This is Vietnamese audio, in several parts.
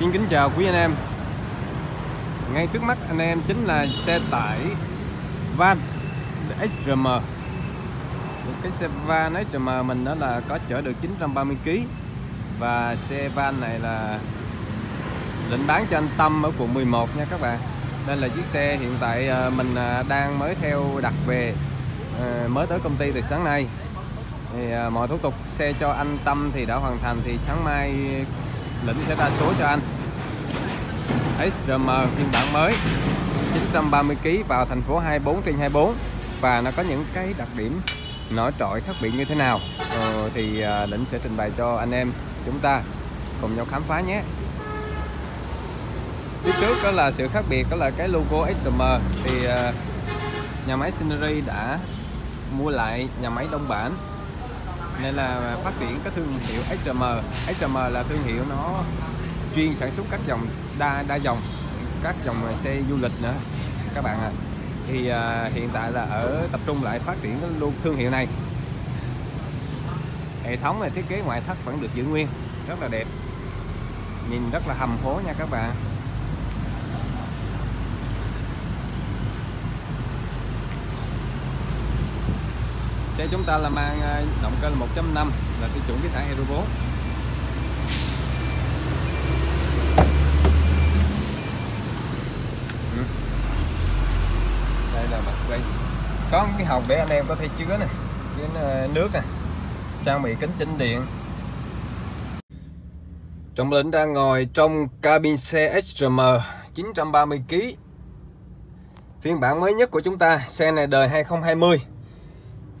Xin kính chào quý anh em. Ngay trước mắt anh em chính là xe tải van XRM Cái xe van XRM mình đó là có chở được 930kg Và xe van này là định bán cho anh Tâm ở quận 11 nha các bạn. Đây là chiếc xe hiện tại ờ, mình ờ, đang mới theo đặt về ờ, Mới tới công ty từ sáng nay. Thì mọi thủ tục xe cho anh Tâm thì đã hoàn thành thì sáng mai lĩnh sẽ ra số cho anh. SRM phiên bản mới 930kg vào thành phố 24 trên 24 và nó có những cái đặc điểm nổi trội khác biệt như thế nào? Ờ, thì à, lĩnh sẽ trình bày cho anh em chúng ta cùng nhau khám phá nhé. Phía trước đó là sự khác biệt đó là cái logo SRM thì à, nhà máy Scenery đã mua lại nhà máy Đông Bản. Nên là phát triển cái thương hiệu HM HM là thương hiệu nó chuyên sản xuất các dòng đa đa dòng các dòng xe du lịch nữa các bạn ạ. À. thì à, hiện tại là ở tập trung lại phát triển luôn thương hiệu này. Hệ thống này thiết kế ngoại thất vẫn được giữ nguyên rất là đẹp. Nhìn rất là hầm hố nha các bạn. Xe chúng ta là mang à, động cơ là 1.5 là tiêu chuẩn khí thải Euro 4 là mặt quay có cái hộp để anh em có thể chứa này cái ờ, nước này trang bị kính chỉnh điện Trọng lĩnh đang ngồi trong cabin xe HrM 930kg Phiên bản mới nhất của chúng ta Xe này đời 2020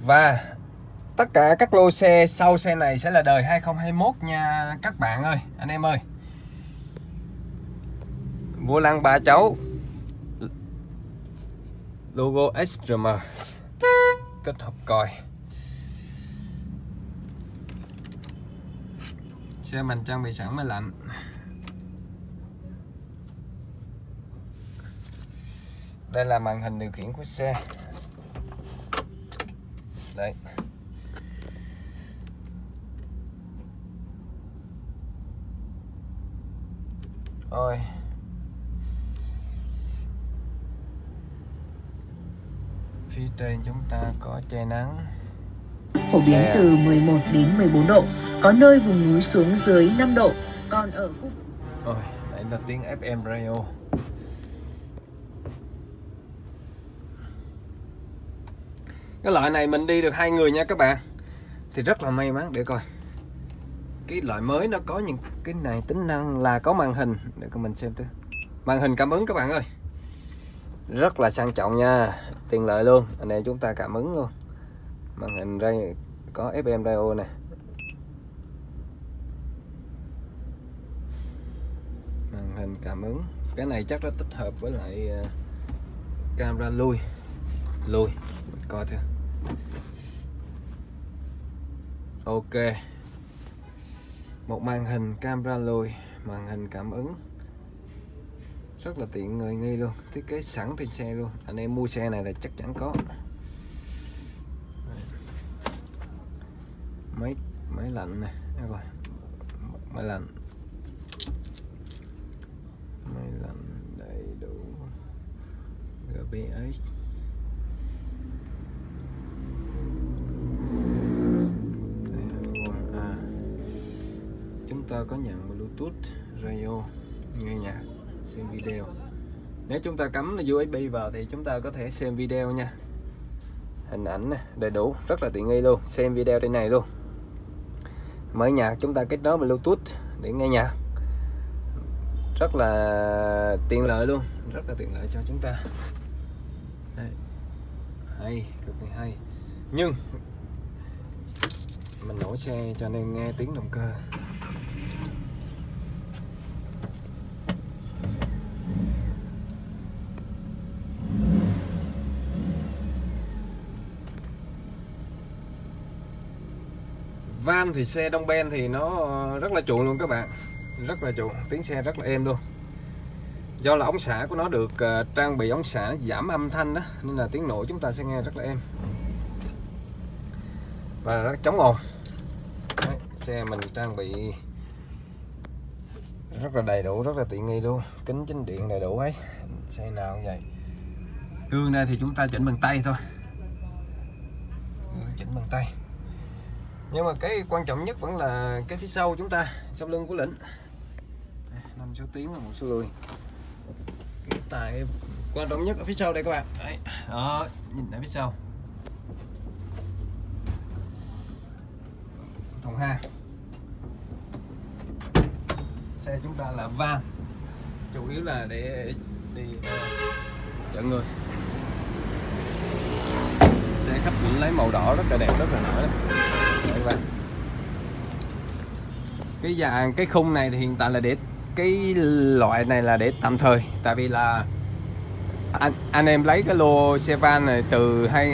và tất cả các lô xe sau xe này sẽ là đời 2021 nha các bạn ơi, anh em ơi. Vô lăng ba cháu. Logo XRM. kết hợp còi. Xe mình trang bị sẵn máy lạnh. Đây là màn hình điều khiển của xe đấy Ôi Phía trên chúng ta có che nắng. Phổ biến từ 11 đến 14 độ Có nơi vùng núi xuống dưới 5 độ. Còn ở khu Ôi, nãy là tiếng FM radio. Cái loại này mình đi được hai người nha các bạn. Thì rất là may mắn để coi. Cái loại mới nó có những cái này tính năng là có màn hình. Để mình xem thử. Màn hình cảm ứng các bạn ơi. Rất là sang trọng nha tiện lợi luôn. Anh em chúng ta cảm ứng luôn. Màn hình đây có FM radio nè. Màn hình cảm ứng. Cái này chắc nó tích hợp với lại uh, camera lui. Lui. Mình coi thử. Ok. Một màn hình camera lùi màn hình cảm ứng rất là tiện người nghi luôn. Thiết kế sẵn trên xe luôn. Anh em mua xe này là chắc chắn có. Máy máy lạnh này rồi máy lạnh. Máy lạnh đầy đủ. GPX ta có nhận Bluetooth, radio, nghe nhạc, xem video. Nếu chúng ta cắm USB vào thì chúng ta có thể xem video nha. Hình ảnh đầy đủ, rất là tiện nghi luôn Xem video trên này luôn. Mở nhạc chúng ta kết nối Bluetooth để nghe nhạc. Rất là tiện lợi luôn Rất là tiện lợi cho chúng ta. Đây. Hay, cực kỳ hay. Nhưng mình nổ xe cho nên nghe tiếng động cơ. Van thì xe đông ben thì nó rất là chuộng luôn các bạn. Rất là chuộng tiếng xe rất là êm luôn. Do là ống xả của nó được ờ, trang bị ống xả giảm âm thanh đó nên là tiếng nổ chúng ta sẽ nghe rất là êm. Và rất chống ồn. Đấy, xe mình trang bị rất là đầy đủ rất là tiện nghi luôn. Kính chính điện đầy đủ ấy. Xe nào cũng vậy. Gương này thì chúng ta chỉnh bằng tay thôi. Chỉnh bằng tay nhưng mà cái quan trọng nhất vẫn là cái phía sau chúng ta, sau lưng của lĩnh. Năm số tiếng và một số lùi. Cái tài quan trọng nhất ở phía sau đây các bạn. Đấy. đó, nhìn ở phía sau. Thùng ha xe chúng ta là van, chủ yếu là để đi ờ, chở người. Xe khách lấy màu đỏ rất là đẹp, rất là nổi đó các bạn. Cái dạng cái khung này thì hiện tại là để cái loại này là để tạm thời. Tại vì là anh, anh em lấy cái lô xe van này từ hay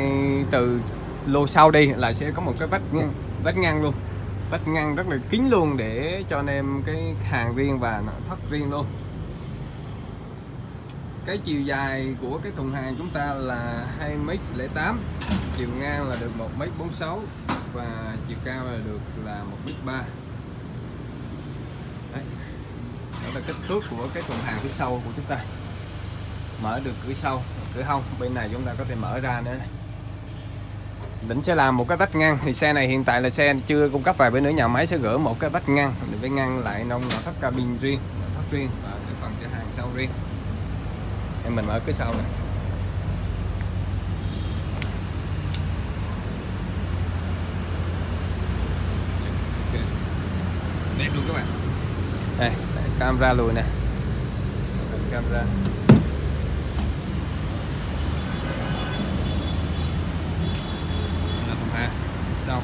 từ lô sau đi là sẽ có một cái vách ngang vách ngang luôn. Vách ngang rất là kín luôn để cho anh em cái hàng riêng và nó thất riêng luôn. Cái chiều dài của cái thùng hàng chúng ta là 2m08 chiều ngang là được 1m46 và chiều cao là được là 1m3 Đấy. đó là kích thước của cái thùng hàng phía sau của chúng ta. Mở được cửa sau, cửa hông, bên này chúng ta có thể mở ra nữa. Đỉnh sẽ làm một cái vách ngăn, thì xe này hiện tại là xe chưa cung cấp vài bữa nữa, nhà máy sẽ gỡ một cái vách ngăn. Để phải ngăn lại nông nội thất cabin riêng, nội thất riêng và cái phần chở hàng sau riêng. Em mình mở cửa sau này đẹp luôn các bạn. Đây camera lùi nè. Camera. Xong.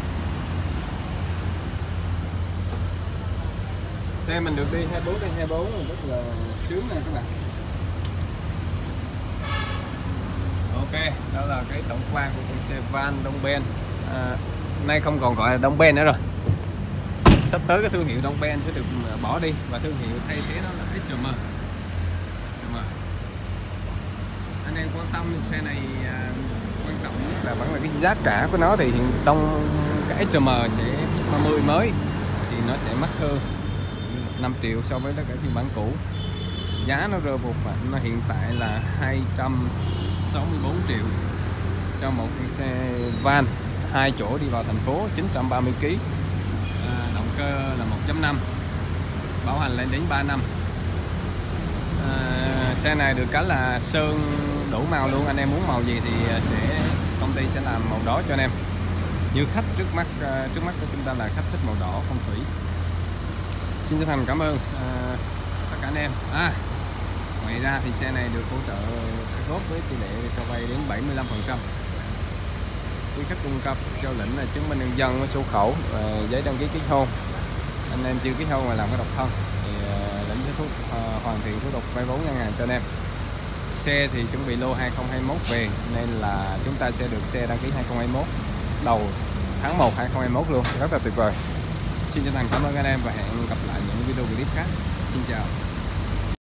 Xe mình được đi 24 đến 24 rất là sướng nè các bạn. Ok đó là cái tổng quan của con xe van Đông Ben à, nay không còn gọi là Đông Ben nữa rồi sắp tới cái thương hiệu Đông Ben sẽ được ừ, bỏ đi và thương hiệu thay thế nó là HM HM anh em quan tâm xe này à, quan trọng nhất là vẫn là cái giá cả của nó thì hiện trong cái HM sẽ 30 mới thì nó sẽ mắc hơn 5 triệu so với cái phiên bản cũ. Giá nó rơi vào khoảng, nó hiện tại là 264 triệu cho một cái xe van, hai chỗ đi vào thành phố 930 kg cơ là 1.5 bảo hành lên đến 3 năm. À, xe này được cái là sơn đủ màu luôn. Anh em muốn màu gì thì à, sẽ công ty sẽ làm màu đỏ cho anh em. Như khách trước mắt à, trước mắt của chúng ta là khách thích màu đỏ phong thủy. Xin chân thành cảm ơn à, tất cả anh em. À, ngoài ra thì xe này được hỗ trợ gốc với tỷ lệ cho vay đến 75 phần trăm quý khách cung cấp cho lĩnh là chứng minh nhân dân sổ khẩu và giấy đăng ký kết hôn. Anh em chưa kết hôn mà làm cái độc thân, thì ờ, lĩnh sẽ thúc ờ, hoàn thiện thủ tục vay vốn ngân hàng cho anh em. Xe thì chuẩn bị lô 2021 về, nên là chúng ta sẽ được xe đăng ký 2021 đầu tháng 1 2021 luôn. Rất là tuyệt vời. Xin chân thành cảm ơn anh em và hẹn gặp lại những video clip khác. Xin chào.